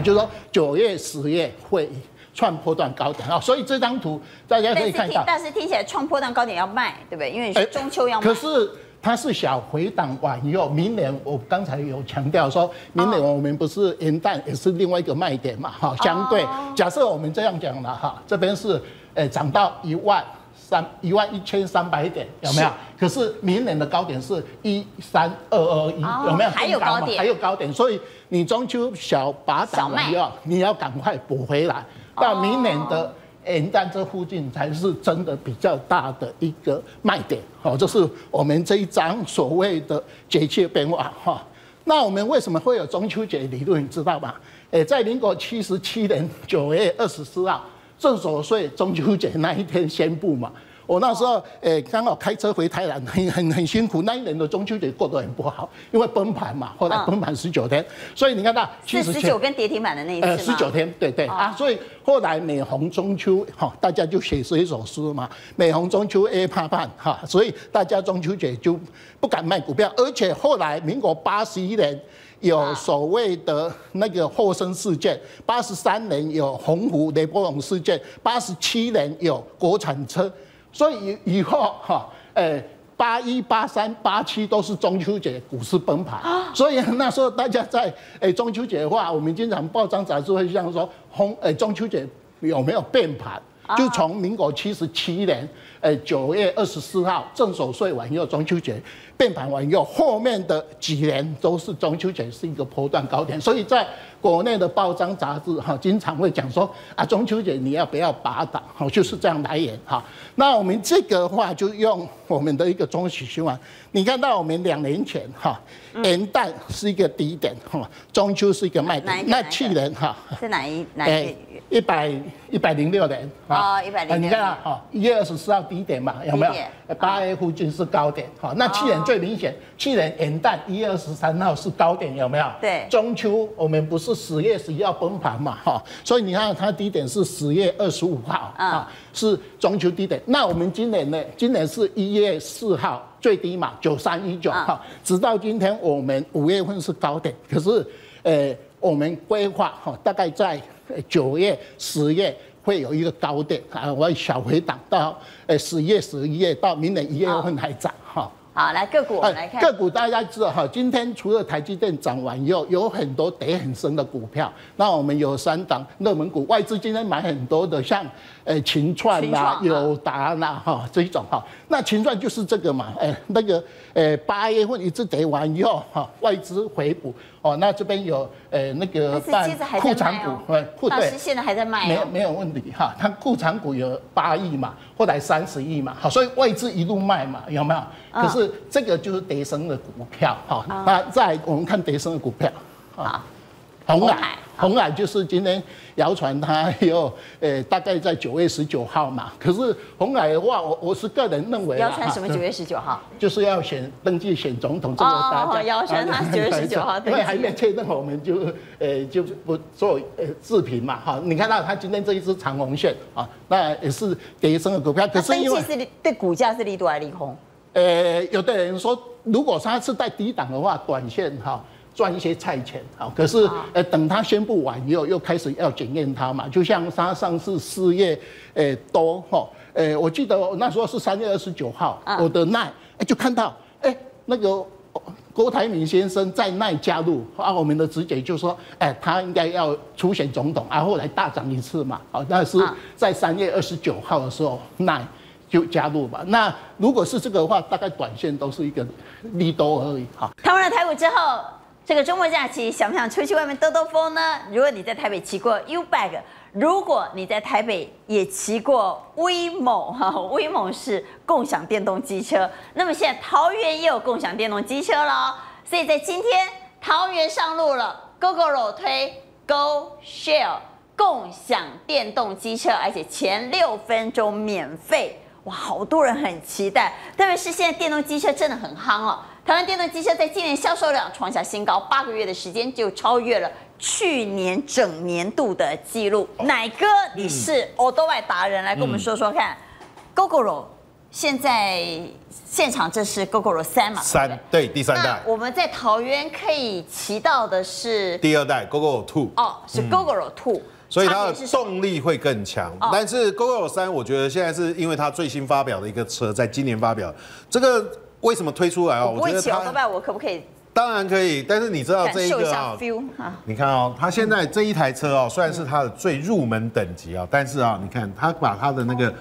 就是说九月、十月会创波段高点啊，所以这张图大家可以看到。但是听起来创波段高点要卖，对不对？因为中秋要卖。可是。它是小回档完以后，明年我刚才有强调说，明年我们不是元旦也是另外一个卖点嘛？哈，相对假设我们这样讲了哈，这边是诶涨到一万三一万一千三百点，有没有？可是明年的高点是一三二二一，有没有？还有高点，还有高点，所以你中秋小把档了以后，你要赶快补回来，到明年的。元旦这附近才是真的比较大的一个卖点，好，这是我们这一张所谓的节气变化哈。那我们为什么会有中秋节理论，你知道吗？诶，在民国七十七年九月二十四号，正所谓中秋节那一天宣布嘛。我那时候，诶，刚好开车回台南，很很很辛苦。那一年的中秋节过得很不好，因为崩盘嘛，后来崩盘十九天，所以你看到是十九跟跌停板的那一次呃，十九天，对对。啊，所以后来每逢中秋，哈，大家就写这一首诗嘛，每逢中秋 A 怕盼哈，所以大家中秋节就不敢卖股票，而且后来民国八十一年有所谓的那个霍森事件，八十三年有鸿湖雷波龙事件，八十七年有国产车。所以以后哈，诶，八一八三八七都是中秋节股市崩盘，所以那时候大家在诶中秋节的话，我们经常报章杂志会这样说，红诶中秋节有没有变盘？就从民国七十七年诶九月二十四号正守岁完以后，中秋节变盘完以后，后面的几年都是中秋节是一个波段高点，所以在。国内的报章杂志哈，经常会讲说啊，中秋节你要不要拔档？好，就是这样来演哈。那我们这个话就用我们的一个中期循环，你看到我们两年前哈，元旦是一个低点哈，中秋是一个卖点。那去年哈是哪一哪一一百一百零六年啊，一百零六。你看啊，哈，一月二十四号低点嘛，有没有？八月附近是高点，哈，那去年最明显，去年元旦一月二十三号是高点，有没有？对。中秋我们不是十月十一号崩盘嘛，哈，所以你看它低点是十月二十五号，啊，是中秋低点。那我们今年呢？今年是一月四号最低嘛，九三一九，哈，直到今天我们五月份是高点，可是，呃，我们规划哈，大概在九月、十月。会有一个高点啊，我小回档到呃十月、十一月到明年一月份还涨哈。好，来个股我们来看个股，大家知道哈，今天除了台积电涨完以后，有很多跌很深的股票。那我们有三档热门股，外资今天买很多的，像呃秦创啦、友达啦哈这一种哈。那秦创就是这个嘛，哎那个呃八月份一直跌完以后哈，外资回补。哦，那这边有呃那个办库藏股，库对，现在还在卖，没有没有问题哈。它库藏股有八亿嘛，后来三十亿嘛，好，所以外资一路卖嘛，有没有？可是这个就是德升的股票，哈。那再我们看德升的股票，啊，红海。红海就是今天谣传它有，呃，大概在九月十九号嘛。可是红海的话，我我是个人认为，谣传什么九月十九号？就是要选登记选总统，这个大家谣传他九月十九号，因为还没确认，我们就呃就不做呃视频嘛。哈，你看到他今天这一支长红线啊，那也是跌升的股票。可是因为是对股价是利多还是利空？呃，有的人说，如果它是在低档的话，短线哈。赚一些菜钱啊。可是呃，等他宣布完以后，又开始要检验他嘛。就像他上次四月呃多哈，呃，我记得那时候是三月二十九号，我的奈哎就看到哎那个。郭台铭先生在奈加入啊，我们的直觉就说，哎，他应该要出选总统啊，后来大涨一次嘛，好，那是在三月二十九号的时候奈就加入吧。那如果是这个的话，大概短线都是一个利多而已。好，谈完了台股之后，这个周末假期想不想出去外面兜兜风呢？如果你在台北骑过 U bag。如果你在台北也骑过威猛哈，威猛是共享电动机车，那么现在桃园也有共享电动机车了，所以在今天桃园上路了，GoGo 推 Go Share 共享电动机车，而且前六分钟免费，哇，好多人很期待，特别是现在电动机车真的很夯哦，台湾电动机车在今年销售量创下新高，八个月的时间就超越了。去年整年度的记录，奶哥，你是欧多外达人，来跟我们说说看。GoGoRo 现在现场这是 GoGoRo 三嘛？三对，第三代。我们在桃园可以骑到的是第二代 GoGoRo Two。哦，是 GoGoRo Two，所以它的动力会更强。但是 GoGoRo 三，我觉得现在是因为它最新发表的一个车，在今年发表，这个为什么推出来哦？我觉得它，多我可不可以？当然可以，但是你知道这一个啊，你看哦，它现在这一台车哦，虽然是它的最入门等级啊，但是啊，你看它把它的那个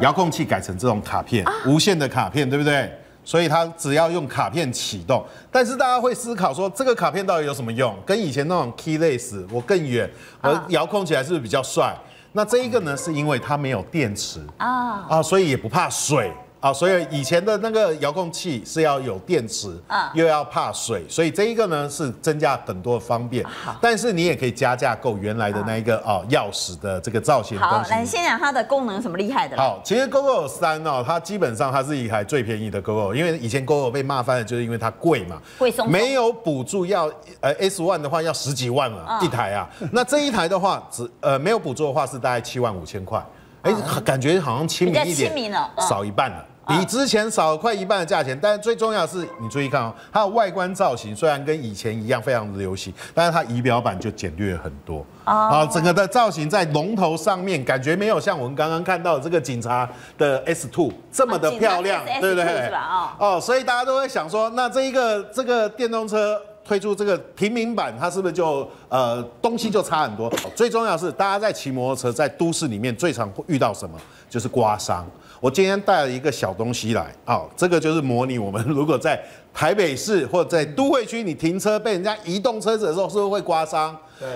遥控器改成这种卡片，无线的卡片，对不对？所以它只要用卡片启动。但是大家会思考说，这个卡片到底有什么用？跟以前那种 keyless 我更远，而遥控起来是不是比较帅？那这一个呢，是因为它没有电池啊啊，所以也不怕水。啊，所以以前的那个遥控器是要有电池，啊，又要怕水，所以这一个呢是增加很多方便。好，但是你也可以加价购原来的那一个哦钥匙的这个造型。好，来先讲它的功能什么厉害的。好，其实 GoGo 三哦，它基本上它是一台最便宜的 GoGo，因为以前 GoGo 被骂翻了，就是因为它贵嘛，贵松，没有补助要呃 S One 的话要十几万了一台啊。那这一台的话只呃没有补助的话是大概七万五千块，哎，感觉好像亲民一点，少一半了。比之前少快一半的价钱，但是最重要的是，你注意看哦，它的外观造型虽然跟以前一样非常的流行，但是它仪表板就简略很多啊。整个的造型在龙头上面，感觉没有像我们刚刚看到这个警察的 S Two 这么的漂亮，对不对？哦，所以大家都会想说，那这一个这个电动车推出这个平民版，它是不是就呃东西就差很多？最重要是，大家在骑摩托车在都市里面最常会遇到什么？就是刮伤。我今天带了一个小东西来，啊，这个就是模拟我们如果在台北市或者在都会区，你停车被人家移动车子的时候，是不是会刮伤？对。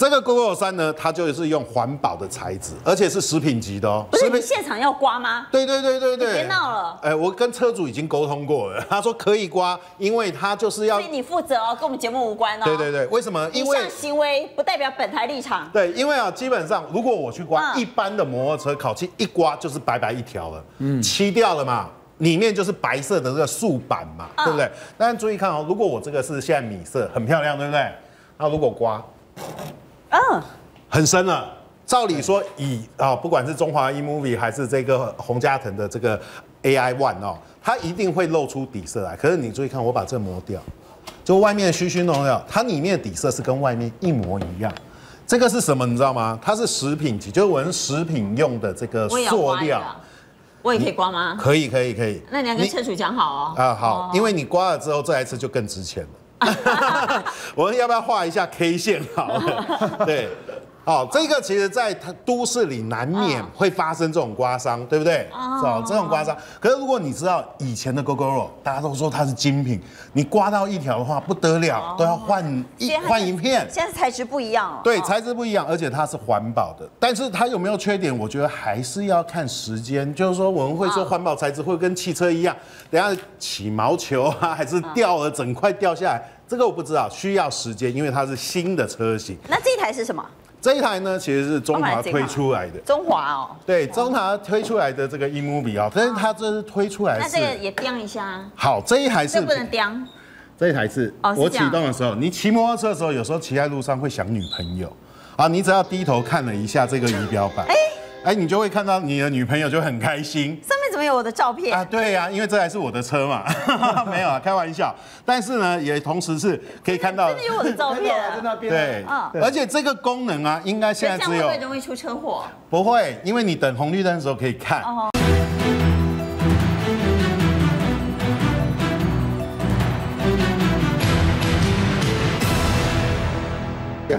这个 GoGo 三呢，它就是用环保的材质，而且是食品级的哦。不是你现场要刮吗？对对对对对。别闹了。哎，我跟车主已经沟通过了，他说可以刮，因为他就是要。所以你负责哦，跟我们节目无关哦。对对对，为什么？因为行为不代表本台立场。对，因为啊，基本上如果我去刮一般的摩托车烤漆，一刮就是白白一条了，嗯，漆掉了嘛，里面就是白色的这个素板嘛，对不对？但是注意看哦，如果我这个是现在米色，很漂亮，对不对？那如果刮，嗯。很深了。照理说，以啊，不管是中华 eMovie 还是这个洪家腾的这个 AI One 哦，它一定会露出底色来。可是你注意看，我把这磨掉，就外面虚虚弄掉，它里面的底色是跟外面一模一样。这个是什么？你知道吗？它是食品级，就是我们食品用的这个塑料。我也可以刮吗？可以，可以，可以。那你要跟车主讲好哦。啊，好，因为你刮了之后，这台车就更值钱了。我们要不要画一下 K 线？好，对。哦，这个其实，在它都市里难免会发生这种刮伤，对不对？哦，这种刮伤。可是如果你知道以前的 GoGoRo，大家都说它是精品，你刮到一条的话不得了，都要换一换一片。现在材质不一样。对，材质不一样，而且它是环保的。但是它有没有缺点？我觉得还是要看时间。就是说，我们会说环保材质会跟汽车一样，等下起毛球啊，还是掉了整块掉下来，这个我不知道，需要时间，因为它是新的车型。那这一台是什么？这一台呢，其实是中华推出来的。中华哦。对，中华推出来的这个 eMovie 啊，但是它这是推出来。那这个也掂一下。好，这一台是。不能掂。这一台是。哦，我启动的时候，你骑摩托车的时候，有时候骑在路上会想女朋友。啊，你只要低头看了一下这个仪表板，哎，哎，你就会看到你的女朋友就很开心。上面面怎么有我的照片啊？对呀，因为这还是我的车嘛，没有啊，开玩笑。但是呢，也同时是可以看到，真的有我的照片啊在那边。对，而且这个功能啊，应该现在只有会容易出车祸？不会，因为你等红绿灯的时候可以看。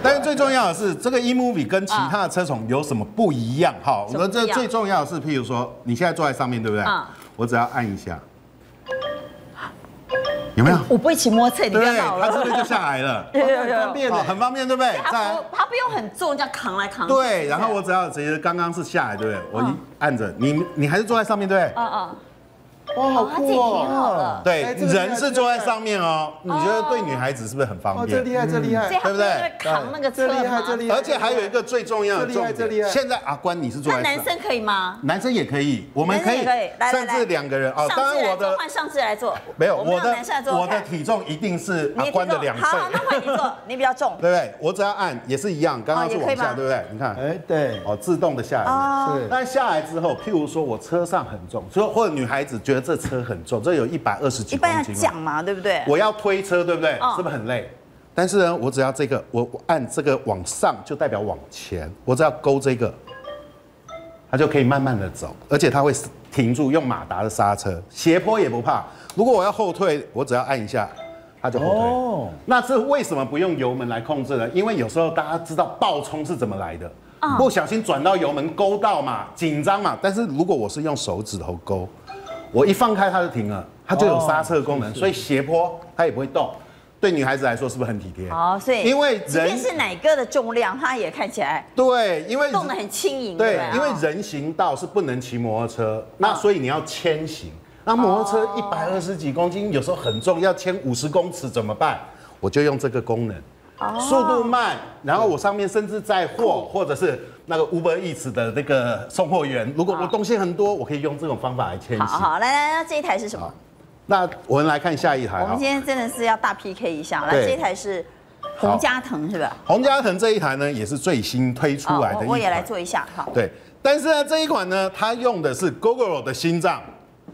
但是最重要的是，这个 eMovie 跟其他的车种有什么不一样？哈，我们这最重要的是，譬如说，你现在坐在上面，对不对？我只要按一下，有没有？我不会骑摩托车，你不要闹了。它是不是就下来了？有有有，方便很方便，对不对？它不，它不用很重，这样扛来扛。对，然后我只要直接刚刚是下来，对不对？我一按着，你你还是坐在上面，对不对？嗯嗯。哇，好酷哦！对，人是坐在上面哦。你觉得对女孩子是不是很方便？这厉害，这厉害，对不对？扛那个车厉害，这厉害。而且还有一个最重要的重点，现在阿关你是坐在，男生可以吗？男生也可以，我们可以，甚至两个人哦。当然我的换上次来做，没有我的我的体重一定是阿关的两倍。好，那换你做，你比较重，对不对？我只要按也是一样，刚刚是往下，对不对？你看，哎，对，哦，自动的下来，是。但下来之后，譬如说我车上很重，所以或者女孩子觉得这车很重。这有一百二十几公斤，一般要讲嘛，对不对？我要推车，对不对？是不是很累？但是呢，我只要这个，我按这个往上，就代表往前。我只要勾这个，它就可以慢慢的走，而且它会停住，用马达的刹车，斜坡也不怕。如果我要后退，我只要按一下，它就后退。哦，那是为什么不用油门来控制呢？因为有时候大家知道爆冲是怎么来的，不小心转到油门勾到嘛，紧张嘛。但是如果我是用手指头勾。我一放开它就停了，它就有刹车功能，所以斜坡它也不会动。对女孩子来说是不是很体贴？哦，所以因为人是哪个的重量，它也看起来对，因为动得很轻盈。对，因为人行道是不能骑摩托车，那所以你要牵行。那摩托车一百二十几公斤，有时候很重，要牵五十公尺怎么办？我就用这个功能。速度慢，然后我上面甚至载货，或者是那个 Uber Eats 的那个送货员，如果我东西很多，我可以用这种方法来迁徙。好，来来，那这一台是什么？那我们来看下一台。我们今天真的是要大 PK 一下，来，这一台是洪家腾是吧？洪家腾这一台呢，也是最新推出来的。我也来做一下，好。对，但是呢，这一款呢，它用的是 Google 的心脏。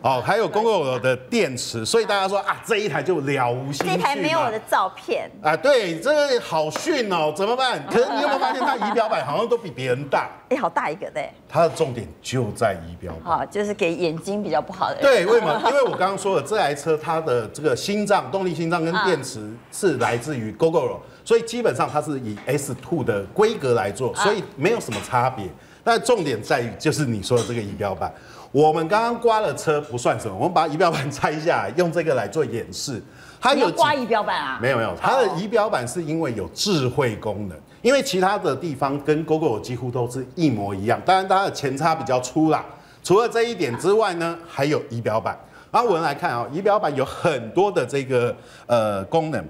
哦，还有 Google 的电池，所以大家说啊，这一台就了无新这台没有我的照片啊，对，这个好逊哦，怎么办？可是你有没有发现它仪表板好像都比别人大？哎，好大一个的。它的重点就在仪表板，好，就是给眼睛比较不好的人。对，为什么？因为我刚刚说了，这台车它的这个心脏、动力心脏跟电池是来自于 Google，所以基本上它是以 S Two 的规格来做，所以没有什么差别。但重点在于就是你说的这个仪表板。我们刚刚刮了车不算什么，我们把仪表板拆下来，用这个来做演示。它有刮仪表板啊？没有没有，它的仪表板是因为有智慧功能，因为其他的地方跟 GoGo 几乎都是一模一样，当然它的前叉比较粗啦。除了这一点之外呢，还有仪表板。然后我们来看啊，仪表板有很多的这个呃功能。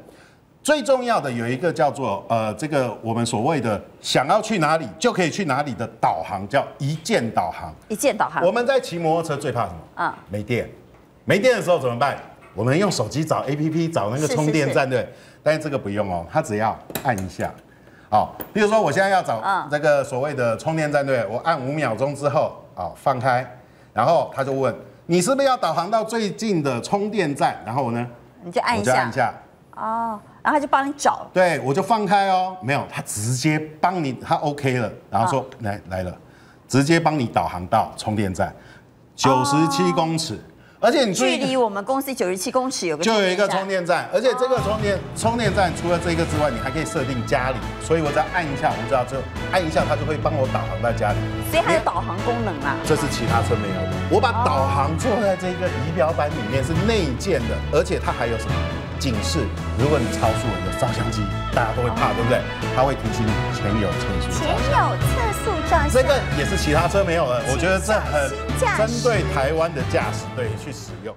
最重要的有一个叫做呃，这个我们所谓的想要去哪里就可以去哪里的导航，叫一键导航。一键导航。我们在骑摩托车最怕什么？啊，没电。没电的时候怎么办？我们用手机找 APP 找那个充电站，对。但是这个不用哦，它只要按一下。好，比如说我现在要找这个所谓的充电站，对。我按五秒钟之后，好放开，然后他就问你是不是要导航到最近的充电站？然后呢，你就按一下。哦。然后他就帮你找，对我就放开哦，没有，他直接帮你，他 OK 了，然后说来来了，直接帮你导航到充电站，九十七公尺。而且你距离我们公司九十七公尺有个就有一个充电站，而且这个充电充电站除了这个之外，你还可以设定家里，所以我只要按一下，我知道就按一下，它就会帮我导航到家里。所以它有导航功能啊？这是其他车没有的。我把导航做在这个仪表板里面是内建的，而且它还有什么警示？如果你超速了，有照相机，大家都会怕，对不对？它会提醒你前有测速。前有测速照相。这个也是其他车没有的，我觉得这很针对台湾的驾驶队。去使用。